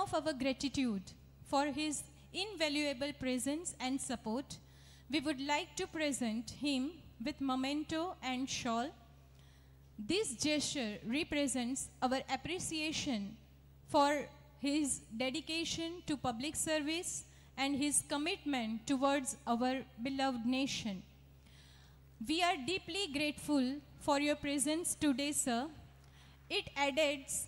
of our gratitude for his invaluable presence and support, we would like to present him with memento and shawl. This gesture represents our appreciation for his dedication to public service and his commitment towards our beloved nation. We are deeply grateful for your presence today, sir. It adds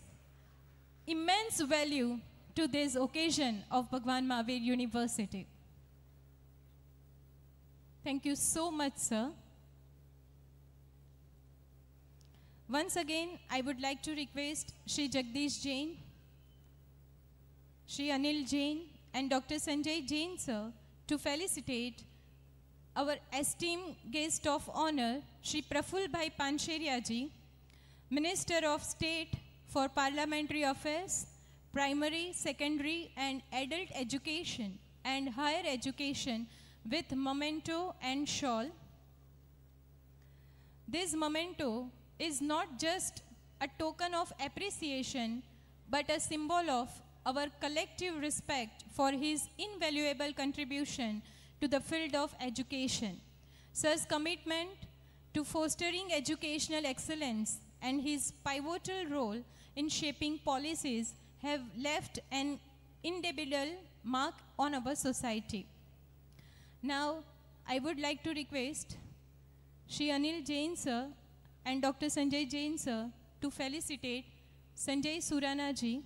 immense value to this occasion of Bhagwan Mahavir University. Thank you so much, sir. Once again, I would like to request Shri Jagdish Jain, Shri Anil Jain, and Dr. Sanjay Jain, sir, to felicitate our esteemed guest of honor, Shri Praful Bhai Pancheria ji, Minister of State for Parliamentary Affairs, Primary, Secondary, and Adult Education and Higher Education with memento and shawl. This memento is not just a token of appreciation, but a symbol of our collective respect for his invaluable contribution to the field of education. Sir's commitment to fostering educational excellence and his pivotal role in shaping policies have left an indelible mark on our society. Now, I would like to request Shri Anil Jain sir and Dr. Sanjay Jain sir to felicitate Sanjay Surana ji.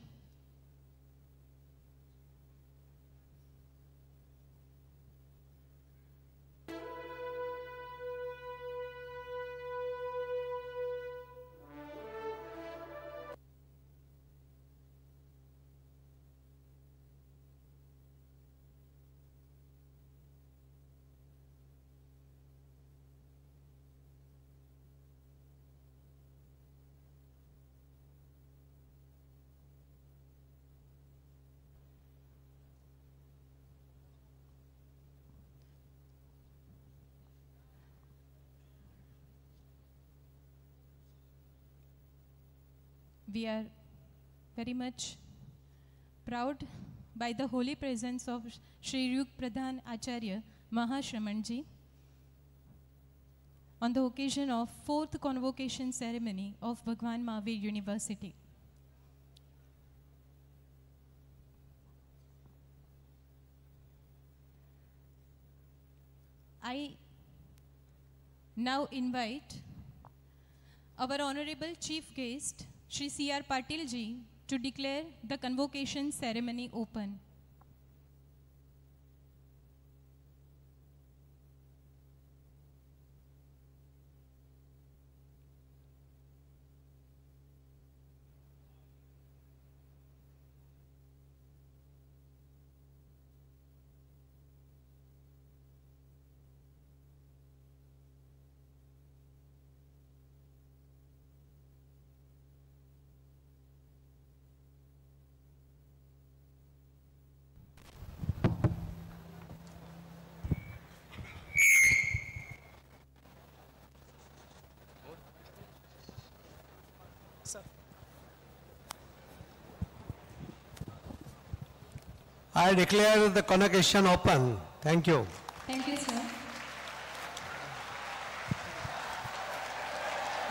We are very much proud by the holy presence of Sri Yug Pradhan Acharya Mahashramanji on the occasion of fourth convocation ceremony of Bhagwan Mahavir University. I now invite our honorable chief guest, Shri C.R. Patil ji, to declare the convocation ceremony open. I declare the convocation open. Thank you. Thank you, sir.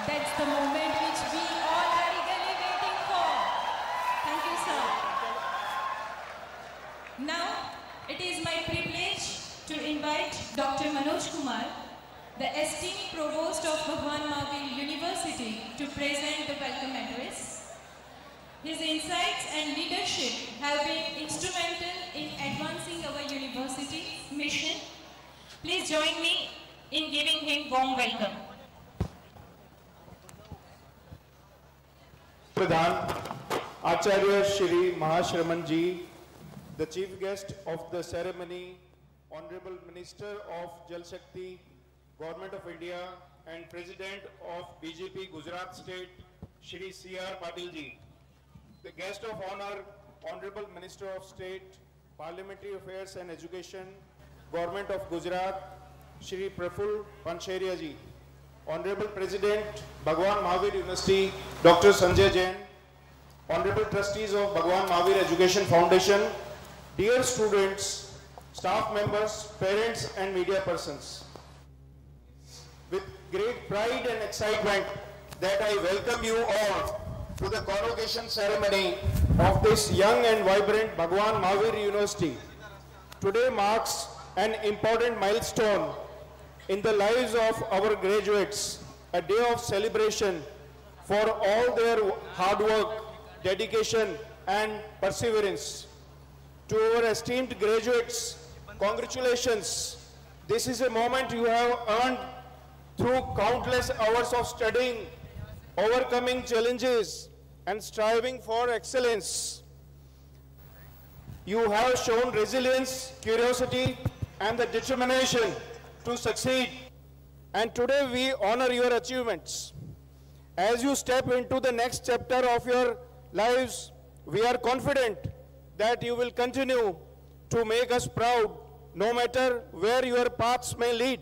That's the moment which we all are eagerly waiting for. Thank you, sir. Now, it is my privilege to invite Dr. Manoj Kumar, the esteemed provost of Bhagwan Mahavir University, to present the welcome address. His insights and leadership have been instrumental in advancing our university's mission. Please join me in giving him warm welcome. Pradhan, Acharya Shri Mahashraman ji, the chief guest of the ceremony, Honorable Minister of Jal Shakti, Government of India and President of BJP Gujarat State, Shri C.R. Patil ji. The guest of honor, Honorable Minister of State, Parliamentary Affairs and Education, Government of Gujarat, Shri Praful Pancheria ji. Honorable President, Bhagwan Mahavir University, Dr. Sanjay Jain, honorable trustees of Bhagwan Mahavir Education Foundation, dear students, staff members, parents and media persons. With great pride and excitement that I welcome you all to the convocation ceremony of this young and vibrant Bhagwan Mahavir University. Today marks an important milestone in the lives of our graduates, a day of celebration for all their hard work, dedication, and perseverance. To our esteemed graduates, congratulations. This is a moment you have earned through countless hours of studying, overcoming challenges, and striving for excellence. You have shown resilience, curiosity, and the determination to succeed. And today we honor your achievements. As you step into the next chapter of your lives, we are confident that you will continue to make us proud no matter where your paths may lead.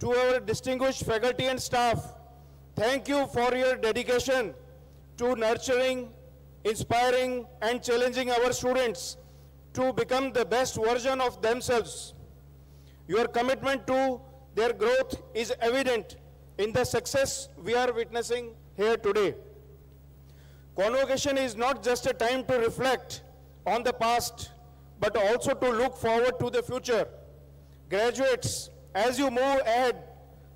To our distinguished faculty and staff, thank you for your dedication to nurturing, inspiring, and challenging our students to become the best version of themselves. Your commitment to their growth is evident in the success we are witnessing here today. Convocation is not just a time to reflect on the past, but also to look forward to the future. Graduates, as you move ahead,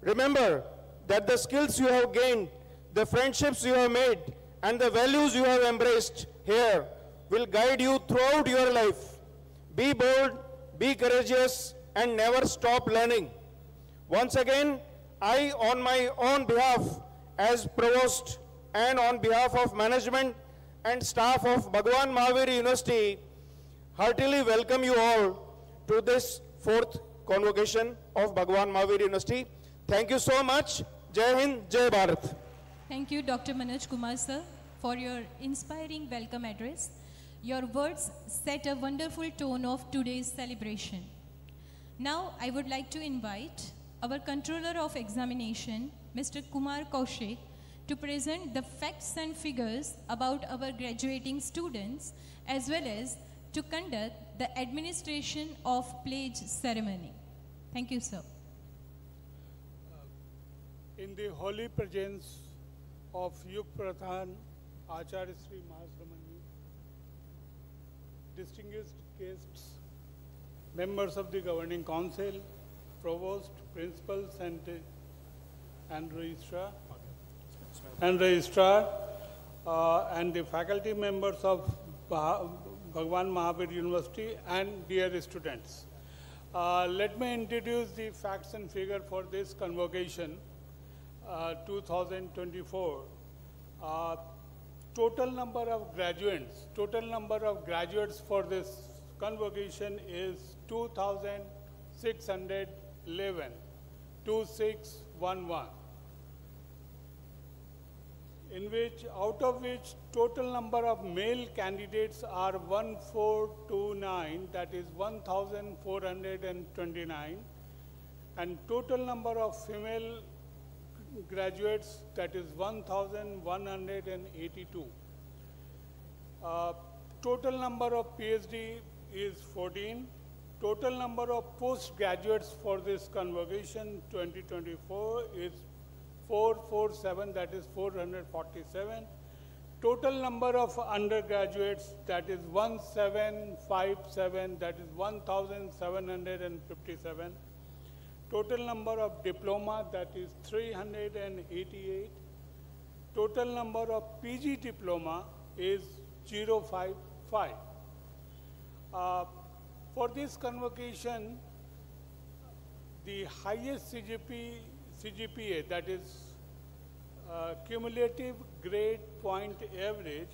remember that the skills you have gained, the friendships you have made, and the values you have embraced here will guide you throughout your life. Be bold, be courageous, and never stop learning. Once again, I, on my own behalf, as Provost, and on behalf of management and staff of Bhagwan Mahavir University, heartily welcome you all to this fourth convocation of Bhagwan Mahavir University. Thank you so much. Jai Hind, Jai Bharat. Thank you, Dr. Manoj Kumar, sir, for your inspiring welcome address. Your words set a wonderful tone of today's celebration. Now, I would like to invite our Controller of Examination, Mr. Kumar Kaushik, to present the facts and figures about our graduating students as well as to conduct the administration of pledge ceremony. Thank you, sir. Uh, in the holy presence of Yug Pradhan Acharya Sri Mahasramanji, distinguished guests, members of the governing council, provost, principals, and, and registrar, and registrar, uh, and the faculty members of Bha- Bhagwan Mahavir University, and dear students. Uh, let me introduce the facts and figure for this convocation uh, 2024. Uh, total number of graduates, total number of graduates for this convocation is 2,611, 2611 in which, out of which total number of male candidates are 1429, that is 1429, and total number of female graduates, that is 1182. Uh, total number of PhD is 14. Total number of postgraduates for this convocation 2024 is 447, that is 447. Total number of undergraduates, that is 1757, that is 1757. Total number of diploma, that is 388. Total number of PG diploma is 055. Uh, for this convocation, the highest CGP, CGPA, that is uh, cumulative grade point average,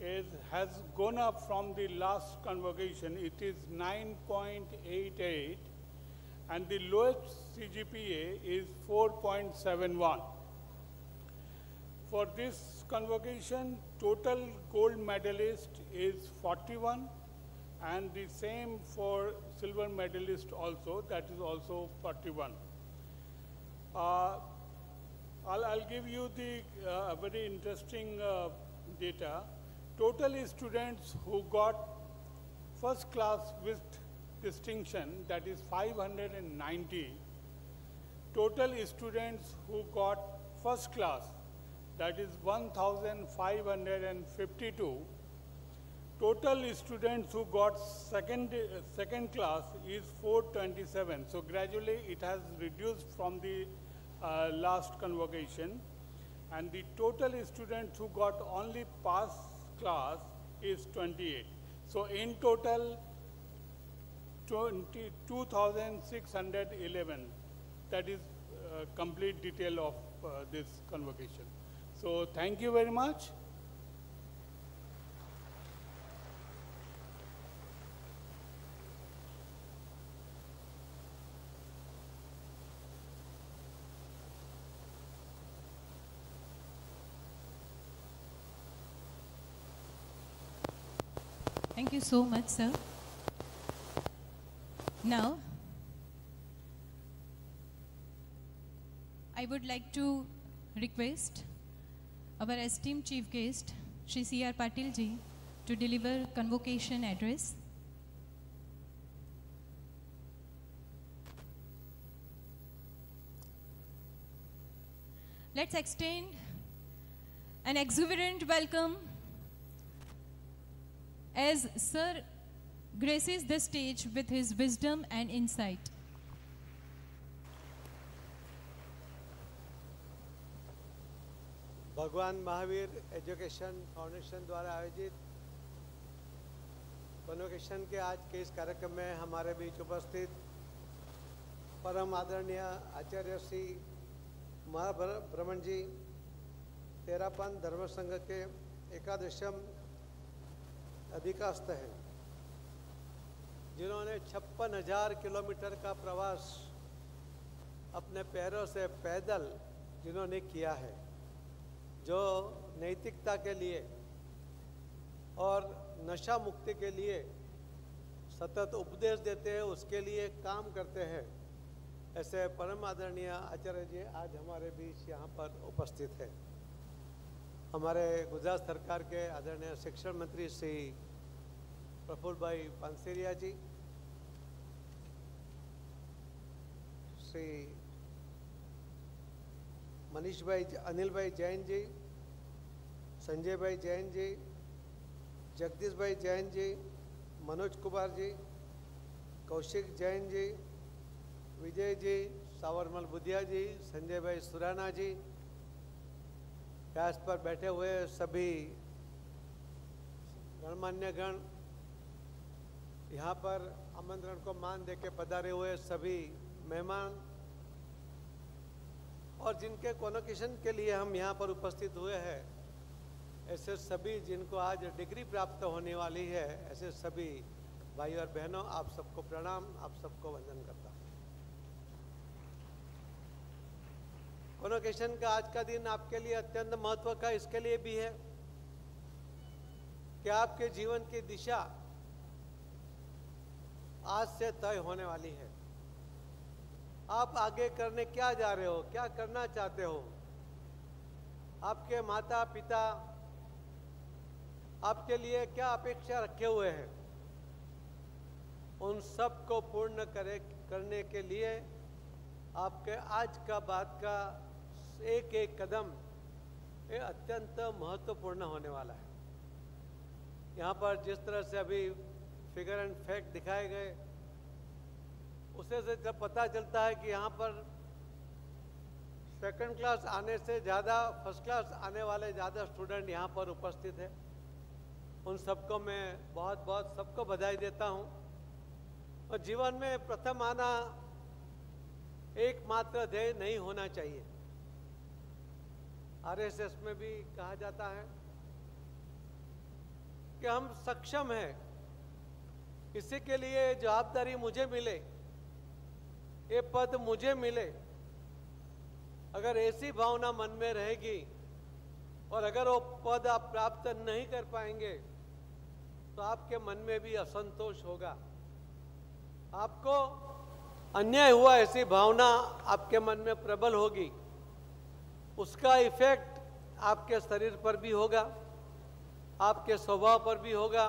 is, has gone up from the last convocation. It is 9.88, and the lowest CGPA is 4.71. For this convocation, total gold medalist is 41, and the same for silver medalist also, that is also 41. Uh, I'll, I'll give you the uh, very interesting uh, data. total students who got first class with distinction, that is 590. Total students who got first class, that is 1,552. Total students who got second, second class is 427. So gradually it has reduced from the uh, last convocation. And the total students who got only pass class is 28. So in total, 20 2,611. That is uh, complete detail of uh, this convocation. So thank you very much. Thank you so much, sir. Now, I would like to request our esteemed chief guest, Shri C.R. Patil ji, to deliver convocation address. Let's extend an exuberant welcome as Sir graces the stage with his wisdom and insight. भगवान Mahavir education foundation द्वारा आयोजित convocation के आज के इस कार्यक्रम में हमारे बीच उपस्थित परम आदरणीय आचार्य श्री महाभ्रमण जी, तेरापन धर्म संघ के एकादशम अधिकास्त हैं। जिन्होंने छप्पन हज़ार किलोमीटर का प्रवास अपने पैरों से पैदल जिन्होंने किया है, जो नैतिकता के लिए और नशा मुक्ति के लिए सतत उपदेश देते हैं, उसके लिए काम करते हैं। ऐसे परम आदरणीय आचार्य जी आज हमारे बीच यहाँ पर उपस्थित है। हमारे गुजरात सरकार के आदरणीय शिक्षण मंत्री श्री प्रफुल्ल भाई पानसेरिया जी, श्री मनीष भाई अनिल भाई जैन जी, संजय भाई जैन जी, जगदीश भाई जैन जी व्यास पर बैठे हुए सभी गणमान्य गण यहाँ पर आमंत्रण को मान दे के पधारे हुए सभी मेहमान और जिनके कॉन्वोकेशन के लिए हम यहाँ पर उपस्थित हुए हैं, ऐसे सभी जिनको आज डिग्री प्राप्त होने वाली है, ऐसे सभी भाई और बहनों, आप सबको प्रणाम, आप सबको वंदन करता हूँ। कॉन्वोकेशन का आज का दिन आपके लिए अत्यंत महत्व का इसके लिए भी है कि आपके जीवन की दिशा आज से तय होने वाली है। आप आगे करने क्या जा रहे हो, क्या करना चाहते हो? आपके माता पिता आपके लिए क्या अपेक्षा रखे हुए हैं? उन सबको पूर्ण करे, करने के लिए आपके आज का बात का एक एक कदम ये अत्यंत महत्वपूर्ण होने वाला है। यहाँ पर जिस तरह से अभी फिगर एंड फैक्ट दिखाए गए, उसे से जब पता चलता है कि यहाँ पर सेकंड क्लास आने से ज़्यादा फ़र्स्ट क्लास आने वाले ज़्यादा स्टूडेंट यहाँ पर उपस्थित है। उन सबको मैं बहुत बहुत सबको बधाई देता हूँ। और जीवन में प्रथम आना एकमात्र ध्येय नहीं होना चाहिए। आरएसएस में भी कहा जाता है कि हम सक्षम हैं। इसी के लिए जवाबदारी मुझे मिले, ये पद मुझे मिले। अगर ऐसी भावना मन में रहेगी और अगर वो पद आप प्राप्त नहीं कर पाएँगे तो आपके मन में भी असंतोष होगा। आपको अन्याय हुआ ऐसी भावना आपके मन में प्रबल होगी। उसका इफ़ेक्ट आपके शरीर पर भी होगा, आपके स्वभाव पर भी होगा,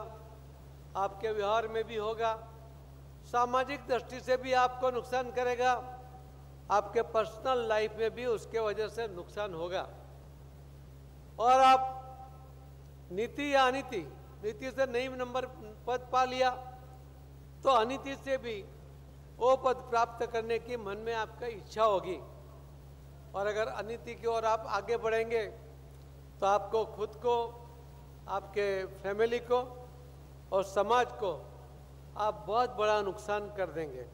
आपके व्यवहार में भी होगा, सामाजिक दृष्टि से भी आपको नुकसान करेगा, आपके पर्सनल लाइफ में भी उसके वजह से नुकसान होगा। और आप नीति या अनिति, नीति से नई नंबर, पद पा लिया तो अनिति से भी वो पद प्राप्त करने की मन में आपका इच्छा होगी। और अगर अनिति की ओर आप आगे बढ़ेंगे तो आपको खुद को, आपके फैमिली को और समाज को आप बहुत बड़ा नुकसान कर देंगे।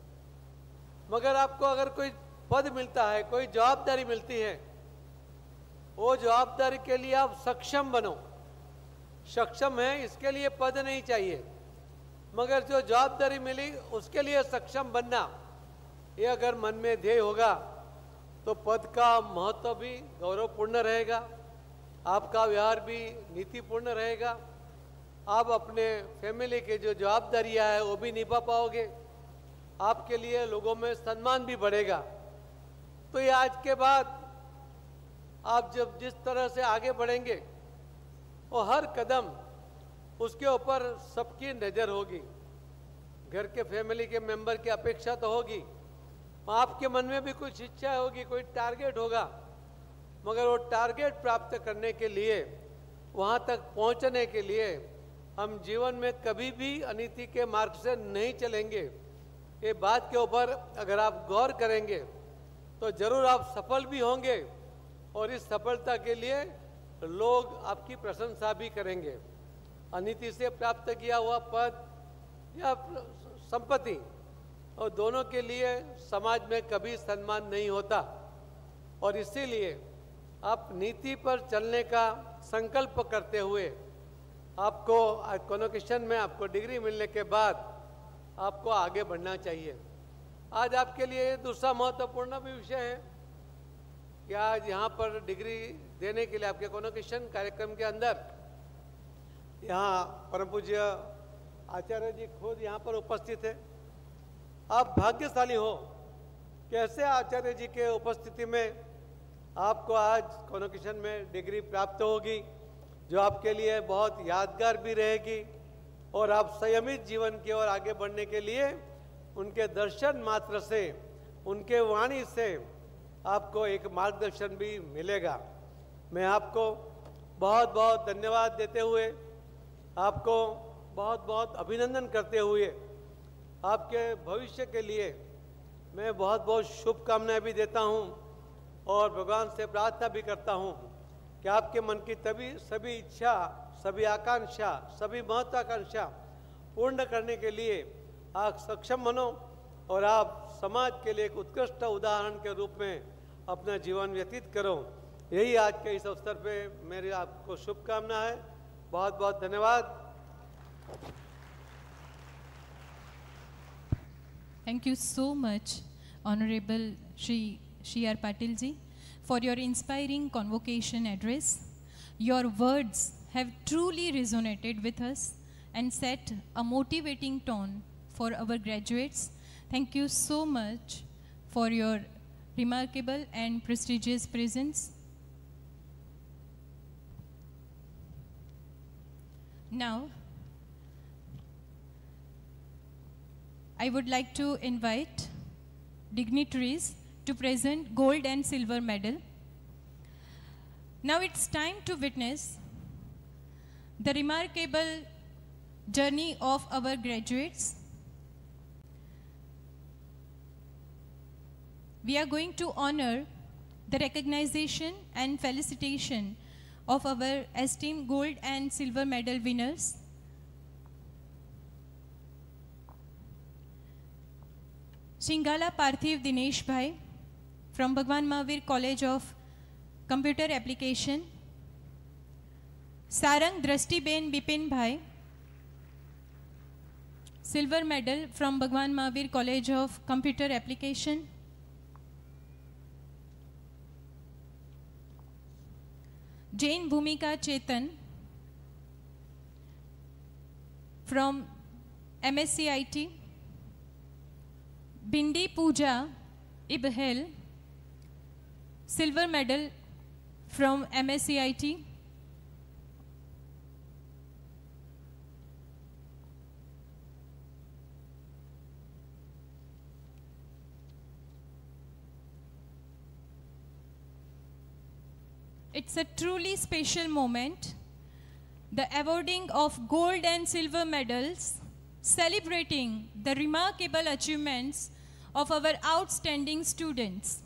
मगर आपको अगर कोई पद मिलता है, कोई जवाबदारी मिलती है, वो जवाबदारी के लिए आप सक्षम बनो। सक्षम है, इसके लिए पद नहीं चाहिए। मगर जो जवाबदारी मिली, उसके लिए सक्षम बनना, ये अगर मन में ध्येय होगा तो पद का महत्व भी गौरवपूर्ण रहेगा, आपका व्यवहार भी नीतिपूर्ण रहेगा, आप अपने फैमिली के जो जवाबदारियाँ है वो भी निभा पाओगे, आपके लिए लोगों में सम्मान भी बढ़ेगा। तो ये आज के बाद आप जब जिस तरह से आगे बढ़ेंगे, वो हर कदम उसके ऊपर सबकी नज़र होगी। घर के फैमिली के मेंबर की अपेक्षा तो होगी। आपके मन में भी कुछ इच्छा होगी, कोई टारगेट होगा, मगर वो टारगेट प्राप्त करने के लिए, वहाँ तक पहुँचने के लिए हम जीवन में कभी भी अनिति के मार्ग से नहीं चलेंगे। ये बात के ऊपर अगर आप गौर करेंगे तो ज़रूर आप सफल भी होंगे और इस सफलता के लिए लोग आपकी प्रशंसा भी करेंगे। अनिति से प्राप्त किया हुआ पद या संपत्ति और दोनों के लिए समाज में कभी सम्मान नहीं होता। और इसीलिए आप नीति पर चलने का संकल्प करते हुए आपको कॉन्वोकेशन में आपको डिग्री मिलने के बाद आपको आगे बढ़ना चाहिए। आज आपके लिए दूसरा महत्वपूर्ण भी विषय है कि आज यहाँ पर डिग्री देने के लिए आपके कॉन्वोकेशन कार्यक्रम के अंदर यहाँ परम पूज्य आचार्य जी खुद यहाँ पर उपस्थित है। आप भाग्यशाली हो। कैसे आचार्य जी के उपस्थिति में आपको आज कॉन्वोकेशन में डिग्री प्राप्त होगी, जो आपके लिए बहुत यादगार भी रहेगी, और आप संयमित जीवन की ओर आगे बढ़ने के लिए उनके दर्शन मात्र से, उनके वाणी से आपको एक मार्गदर्शन भी मिलेगा। मैं आपको बहुत बहुत धन्यवाद देते हुए, आपको बहुत बहुत अभिनंदन करते हुए आपके भविष्य के लिए मैं बहुत बहुत शुभकामनाएँ भी देता हूँ और भगवान से प्रार्थना भी करता हूँ कि आपके मन की तभी सभी इच्छा, सभी आकांक्षा, सभी महत्वाकांक्षा पूर्ण करने के लिए आप सक्षम बनो और आप समाज के लिए एक उत्कृष्ट उदाहरण के रूप में अपना जीवन व्यतीत करो। यही आज के इस अवसर पे मेरी आपको शुभकामना है। बहुत बहुत धन्यवाद। Thank you so much, Honorable Shri Shri R. Patil ji, for your inspiring convocation address. Your words have truly resonated with us and set a motivating tone for our graduates. Thank you so much for your remarkable and prestigious presence. Now, I would like to invite dignitaries to present gold and silver medal. Now it's time to witness the remarkable journey of our graduates. We are going to honor the recognition and felicitation of our esteemed gold and silver medal winners. चिंगाला Parthiv Dinesh bhai from Bhagwan Mahavir college of computer application Sarang Drishtiben Bipin bhai silver medal from Bhagwan Mahavir college of computer application Jain Bhumika Chetan from M S C I T Bindi Pooja Ibhil, silver medal from MSCIT. It's a truly special moment. The awarding of gold and silver medals, celebrating the remarkable achievements of our outstanding students.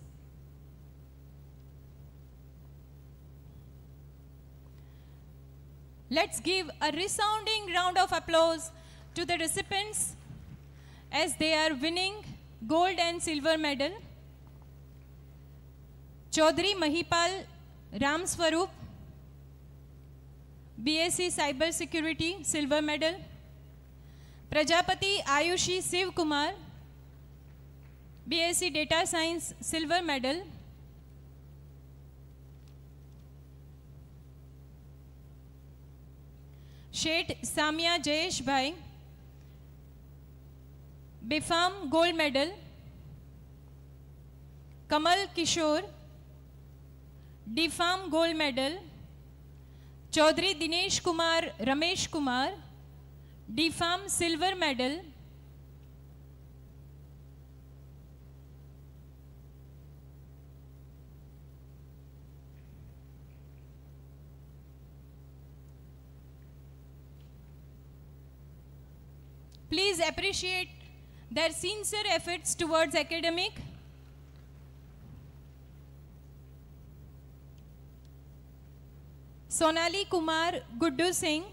Let's give a resounding round of applause to the recipients as they are winning gold and silver medal. Chaudhary Mahipal Ram Swarup, BSc Cyber Security, silver medal. Prajapati Ayushi Siv Kumar, B S C data science silver medal Sheth Samiya Jayesh bhai B pharm gold medal Kamal Kishore D pharm gold medal Chaudhary Dinesh Kumar Ramesh Kumar D pharm silver medal Please appreciate their sincere efforts towards academic. Sonali Kumar Guddu Singh,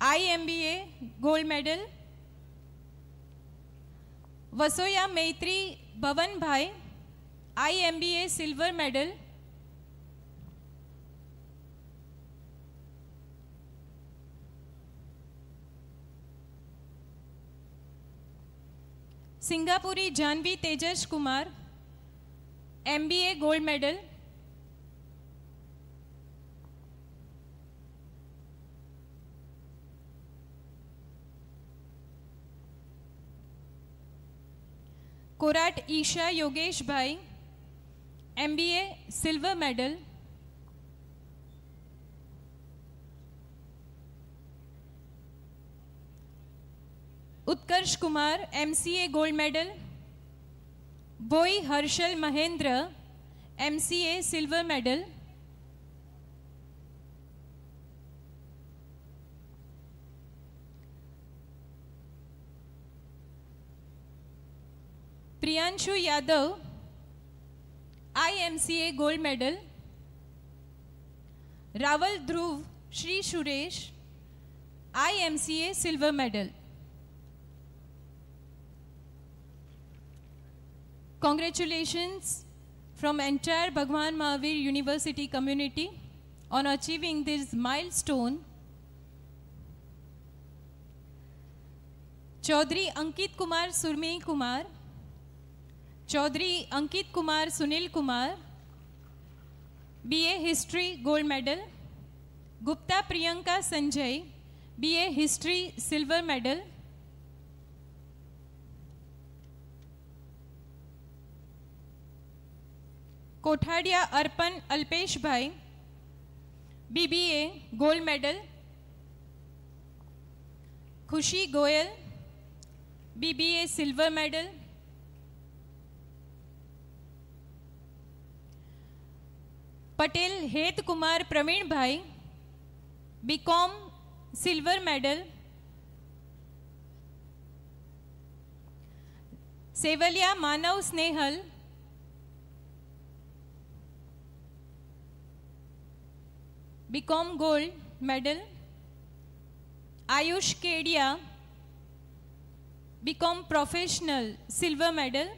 IMBA gold medal. Vasoya Maitri Bhavan Bhai, IMBA silver medal. Singapuri Janvi Tejas Kumar M B A gold medal Korat Isha Yogesh bhai M B A silver medal Utkarsh Kumar M C A gold medal Boi Harshal Mahendra M C A silver medal Priyanshu Yadav I M C A gold medal Rawal Dhruv, Shri Suresh I M C A silver medal Congratulations from entire Bhagwan Mahavir University community on achieving this milestone. Chaudhary Ankit Kumar Surmi Kumar, Chaudhary Ankit Kumar Sunil Kumar, BA History Gold Medal, Gupta Priyanka Sanjay, BA History Silver Medal, Kothadia Arpan Alpesh bhai BBA gold medal, Khushi Goyal BBA silver medal, Patel Het Kumar Pravin bhai B com silver medal, Sevalia Manav Snehal B com gold medal Ayush Kedia B com professional silver medal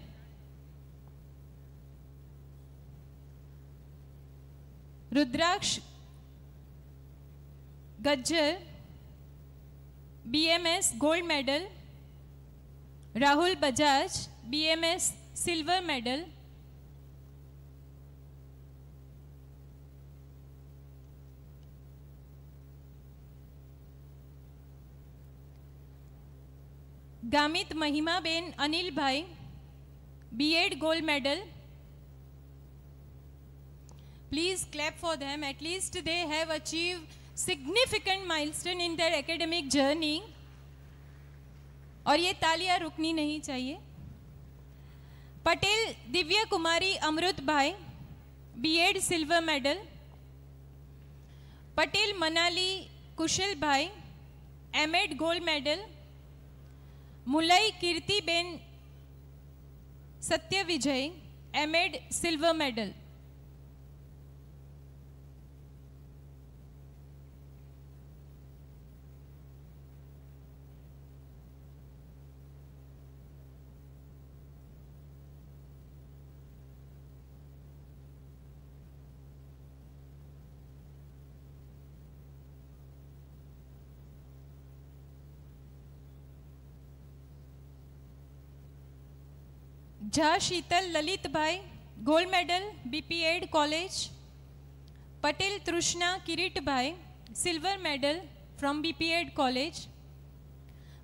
Rudraksh Gajjar BMS gold medal Rahul Bajaj BMS silver medal Gamit Mahimaben Anilbhai B Ed gold medal Please clap for them. At least they have achieved significant milestone in their academic journey. और ये तालियां रुकनी नहीं चाहिए Patel Divya Kumari Amrit bhai B Ed silver medal Patel Manali Kushalbhai M Ed gold medal Mulai Kirtiben Satya Vijay M Ed silver medal Jha Sheetal Lalit bhai gold medal B P ed college Patel Trishna Kirit bhai silver medal from B P ed college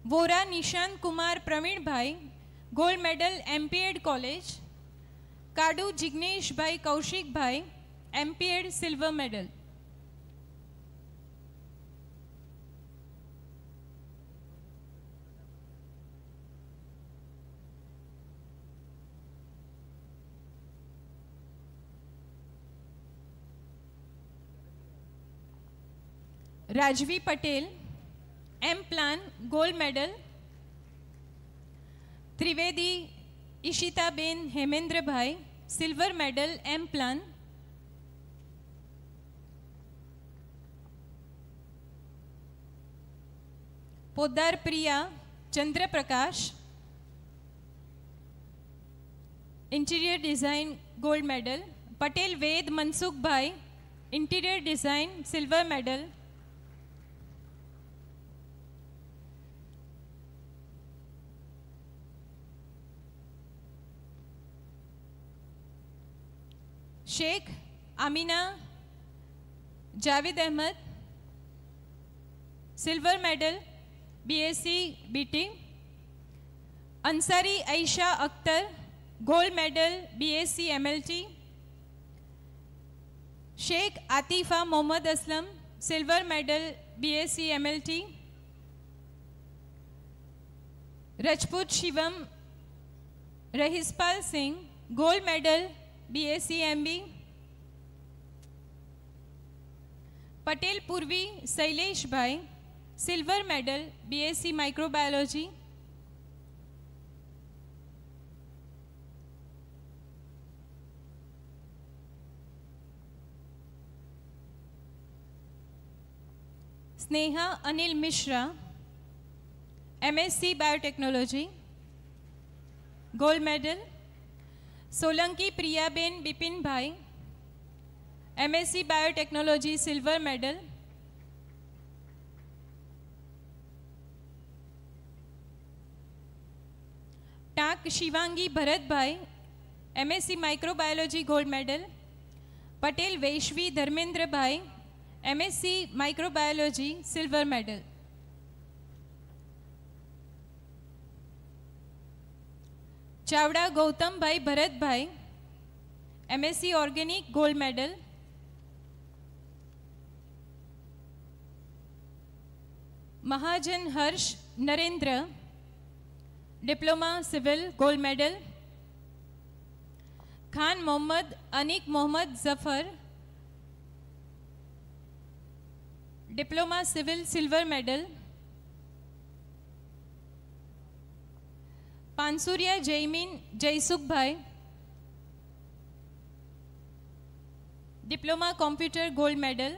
Vora Nishant Kumar Pravin bhai gold medal M P ed college Kadu Jigneshbhai Kaushikbhai M P ed silver medal Rajvi Patel M plan gold medal Trivedi Ishitaben Hemendra bhai silver medal M plan Podar Priya Chandraprakash interior design gold medal Patel Ved Mansukh bhai interior design silver medal Shaikh Amina Javed Ahmed, silver medal B S C B T Ansari Aisha Akhtar, gold medal B S C M L T Shaikh Atifa Mohammed Aslam, silver medal B S C M L T Rajput Shivam, Rahispal Singh, gold medal B S C M B Patel Purvi Shailesh bhai silver medal B S C microbiology Sneha Anil Mishra M S C biotechnology gold medal Solanki Priyaben Bipin bhai M S C biotechnology silver medal Tak Shivangi Bharat bhai M S C microbiology gold medal Patel Vaishvi Dharmendra bhai M S C silver medal Chavda, Gautam bhai, Bharat bhai M S C organic gold medal Mahajan Harsh Narendra, diploma civil gold medal. Khan Mohammed, Anik Mohammed Pansuriya Jaymin Jaysukhbhai diploma computer gold medal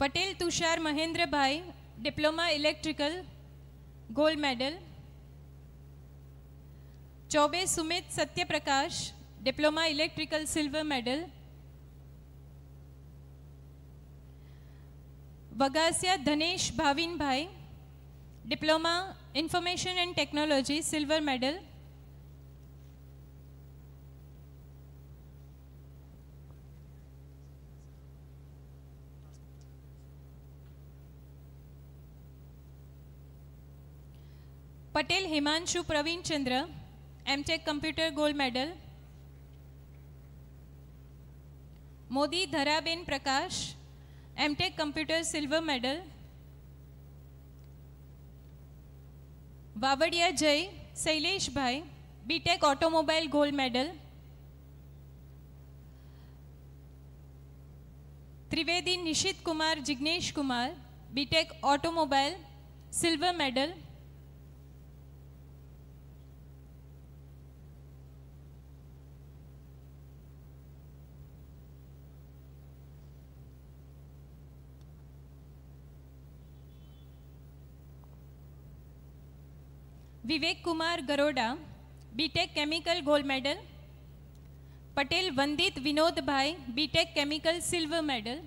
Patel Tushar Mahendra bhai diploma electrical gold medal Choubey Sumit Satyaprakash diploma electrical silver medal Vagasia Dhanesh Bhavin bhai diploma information and technology silver medal Patel Himanshu Pravin Chandra M tech computer gold medal Modi Dharaben Prakash M tech computer silver medal Vavadia Jay Shailesh bhai B tech automobile gold medal Trivedi Nishit Kumar Jignesh Kumar B tech automobile silver medal Vivek Kumar Garoda B tech chemical gold medal Patel Vandit Vinod bhai B tech chemical silver medal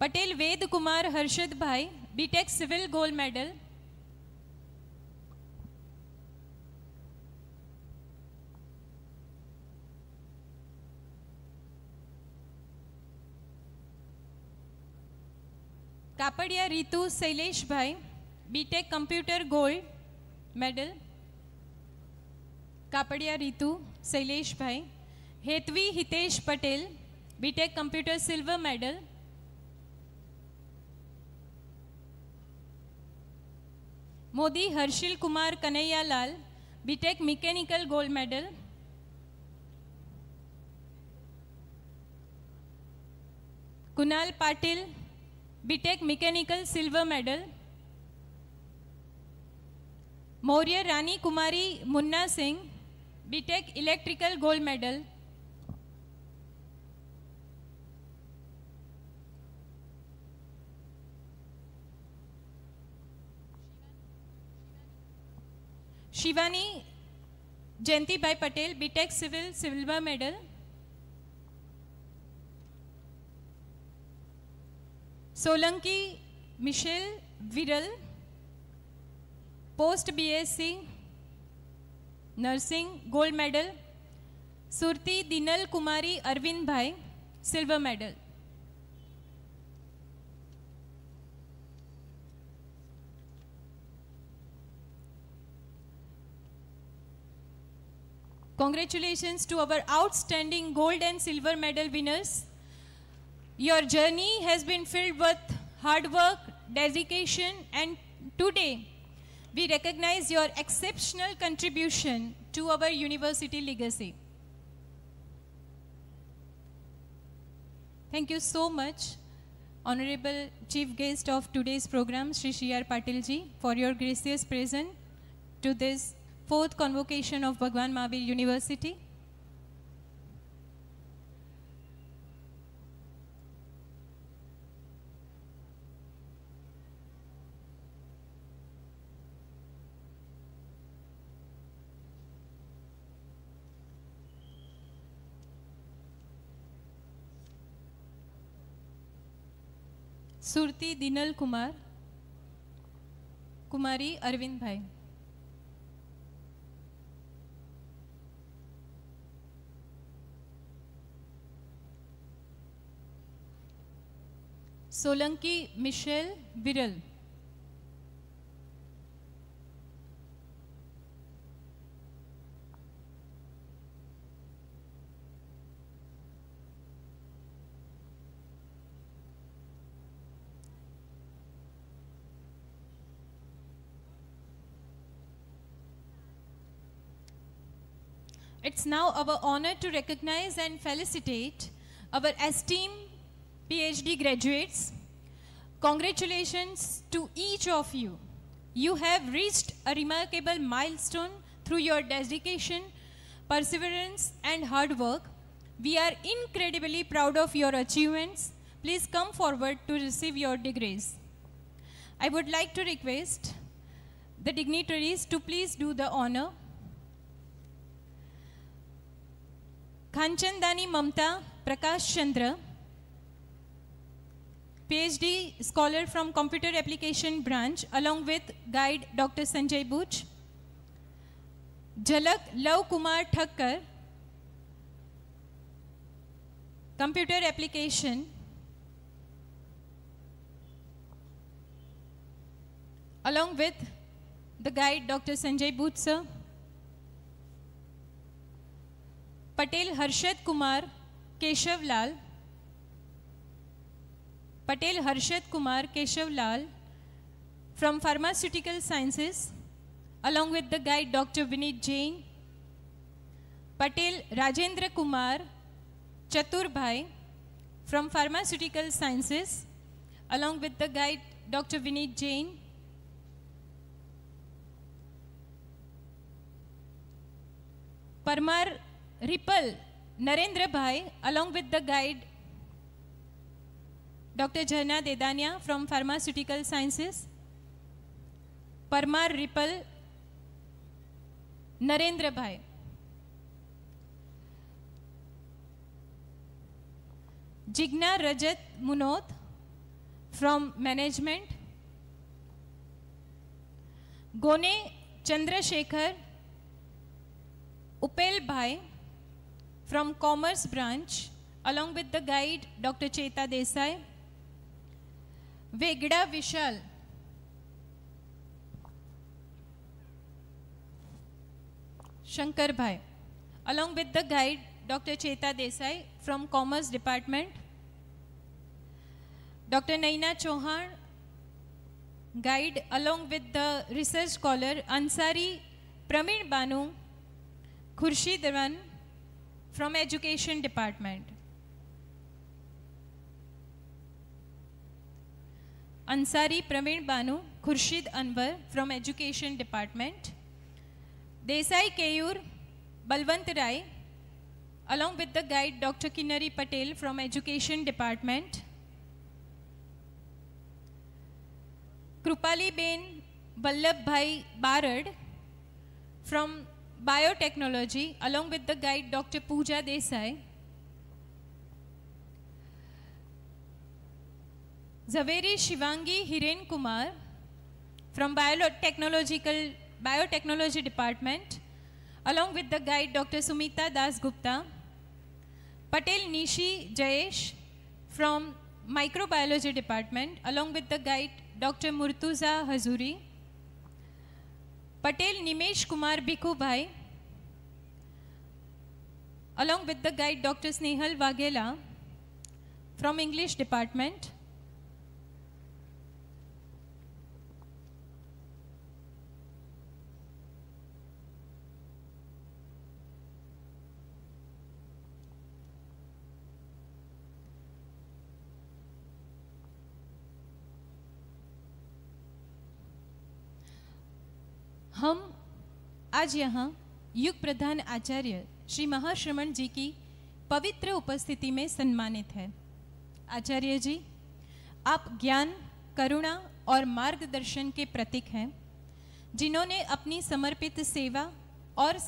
Patel Ved Kumar Harshad bhai B tech civil gold medal Kapadia Ritu Shailesh bhai B tech computer gold medal Kapadia Ritu Shailesh bhai, Hetvi Hitesh Patel B tech computer silver medal Modi Harshil Kumar Kanhaiya Lal B tech mechanical gold medal Kunal Patil B tech mechanical silver medal Maurya Rani Kumari Munna Singh B tech electrical gold medal Shivani Jayanti bhai Patel B tech civil silver medal Solanki Michelle Viral, post BSc, nursing, gold medal. Surti Dinal Kumari Arvind Bhai, silver medal. Congratulations to our outstanding gold and silver medal winners. Your journey has been filled with hard work, dedication, and today we recognize your exceptional contribution to our university legacy. Thank you so much, Honorable Chief Guest of today's program, Sri Shri Patilji, for your gracious presence to this fourth convocation of Bhagwan Mahavir University. Surti Dinal Kumar Kumari Arvind bhai. Solanki Michelle It's now our honor to recognize and felicitate our esteemed PhD graduates. Congratulations to each of you. You have reached a remarkable milestone through your dedication, perseverance, and hard work. We are incredibly proud of your achievements. Please come forward to receive your degrees. I would like to request the dignitaries to please do the honor. Kanchandani Mamta Prakash Chandra, PhD scholar from Computer Application Branch, along with guide Dr. Sanjay Buch. Jalak Lav Kumar Thakkar, Computer Application. Along with the guide Dr. Sanjay Buch, sir. Patel Harshad Kumar Keshavlal, Patel Harshad Kumar Keshavlal from pharmaceutical sciences along with the guide doctor Vineet Jain Patel Rajendra Kumar Chatur bhai from pharmaceutical sciences along with the guide doctor Vineet Jain Parmar Ripal Narendra bhai along with the guide doctor Jana Dedania from pharmaceutical sciences Parmar Ripal Narendra bhai Jigna Rajat Munot from management Gone Chandrashekhar Upel bhai from Commerce Branch, along with the guide Dr. Cheta Desai, Vegda Vishal Shankar Bhai, along with the guide Dr. Cheta Desai from Commerce Department, Dr. Naina Chauhan, guide along with the research scholar Ansari Pramir Banu Khurshid Ran from Education Department. Ansari Pramir Banu Khurshid Anwar from Education Department. Desai Keyur Balwant Rai along with the guide Dr. Kinnari Patel from Education Department. Krupali Ben Vallabh Bhai Barad from Biotechnology along with the guide Dr. Pooja Desai. Zaveri Shivangi Hiren Kumar from Biotechnological Biotechnology Department along with the guide Dr. Sumita Das Gupta. Patel Nishi Jayesh from Microbiology Department along with the guide Dr. Murtuza Hazuri. Patel Nimesh Kumar Bikhu Bhai along with the guide Dr. Snehal Vaghela from English Department. हम आज यहाँ युग प्रधान आचार्य श्री महाश्रमण जी की पवित्र उपस्थिति में सम्मानित है। आचार्य जी, आप ज्ञान, करुणा और मार्गदर्शन के प्रतीक हैं, जिन्होंने अपनी समर्पित सेवा और